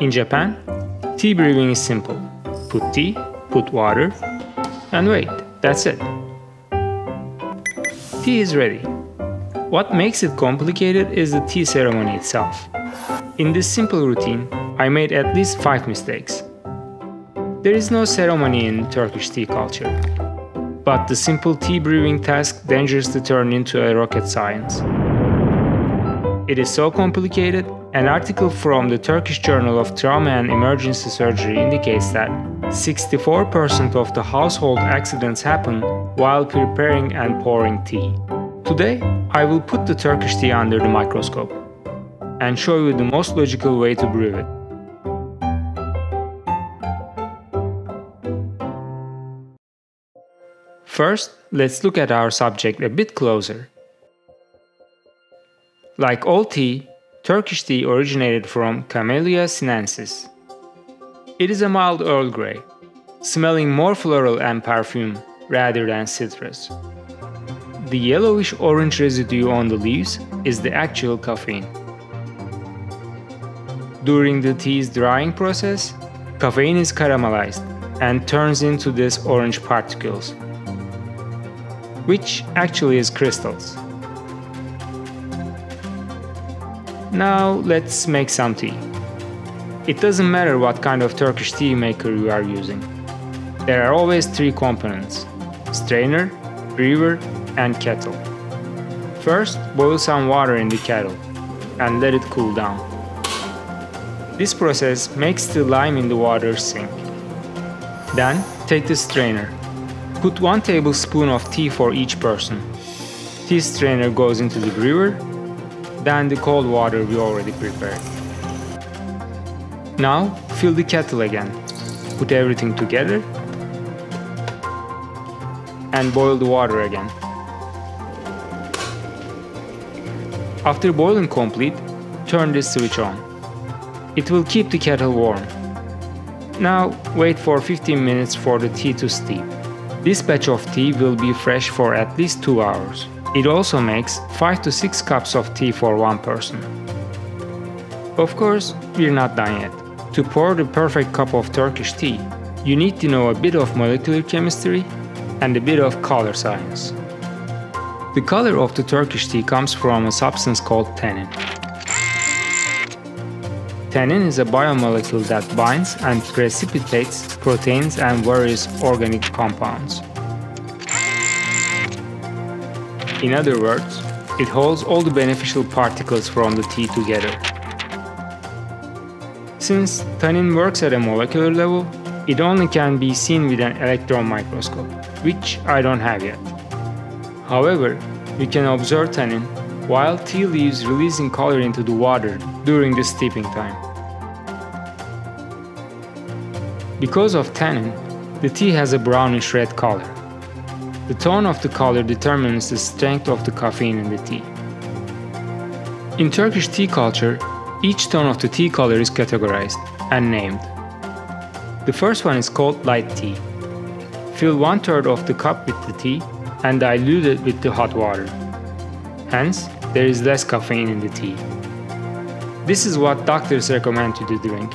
In Japan, tea brewing is simple. Put tea, put water, and wait, that's it. Tea is ready. What makes it complicated is the tea ceremony itself. In this simple routine, I made at least 5 mistakes. There is no ceremony in Turkish tea culture, but the simple tea brewing task dangerous to turn into a rocket science. It is so complicated, an article from the Turkish Journal of Trauma and Emergency Surgery indicates that 64% of the household accidents happen while preparing and pouring tea. Today, I will put the Turkish tea under the microscope and show you the most logical way to brew it. First, let's look at our subject a bit closer. Like all tea, Turkish tea originated from Camellia sinensis. It is a mild Earl Grey, smelling more floral and perfume rather than citrus. The yellowish orange residue on the leaves is the actual caffeine. During the tea's drying process, caffeine is caramelized and turns into these orange particles, which actually is crystals. Now let's make some tea. It doesn't matter what kind of Turkish tea maker you are using. There are always three components strainer, brewer, and kettle. First, boil some water in the kettle and let it cool down. This process makes the lime in the water sink. Then, take the strainer. Put 1 tablespoon of tea for each person. Tea strainer goes into the brewer than the cold water we already prepared. Now fill the kettle again. Put everything together and boil the water again. After boiling complete, turn this switch on. It will keep the kettle warm. Now wait for 15 minutes for the tea to steep. This batch of tea will be fresh for at least 2 hours. It also makes 5 to 6 cups of tea for one person. Of course, we're not done yet. To pour the perfect cup of Turkish tea, you need to know a bit of molecular chemistry and a bit of color science. The color of the Turkish tea comes from a substance called tannin. Tannin is a biomolecule that binds and precipitates proteins and various organic compounds. In other words, it holds all the beneficial particles from the tea together. Since tannin works at a molecular level, it only can be seen with an electron microscope, which I don't have yet. However, we can observe tannin while tea leaves releasing color into the water during the steeping time. Because of tannin, the tea has a brownish red color. The tone of the color determines the strength of the caffeine in the tea. In Turkish tea culture, each tone of the tea color is categorized and named. The first one is called light tea. Fill one third of the cup with the tea and dilute it with the hot water. Hence, there is less caffeine in the tea. This is what doctors recommend you to drink.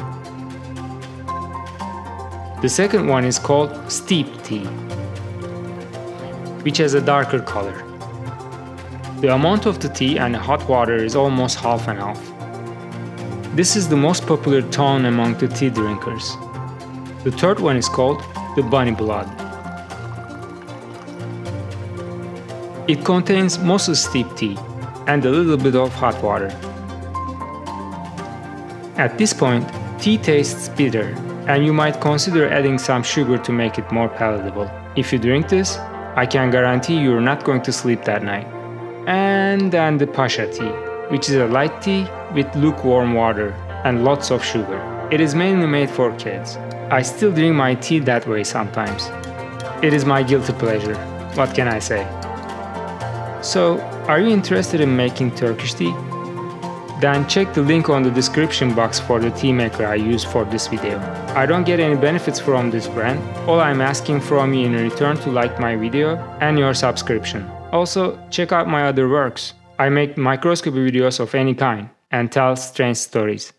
The second one is called steep tea which has a darker color. The amount of the tea and hot water is almost half and half. This is the most popular tone among the tea drinkers. The third one is called the bunny blood. It contains mostly steep tea and a little bit of hot water. At this point, tea tastes bitter and you might consider adding some sugar to make it more palatable. If you drink this, I can guarantee you're not going to sleep that night. And then the Pasha tea, which is a light tea with lukewarm water and lots of sugar. It is mainly made for kids. I still drink my tea that way sometimes. It is my guilty pleasure. What can I say? So, are you interested in making Turkish tea? Then check the link on the description box for the tea maker I use for this video. I don't get any benefits from this brand, all I'm asking from you in return to like my video and your subscription. Also, check out my other works. I make microscopy videos of any kind and tell strange stories.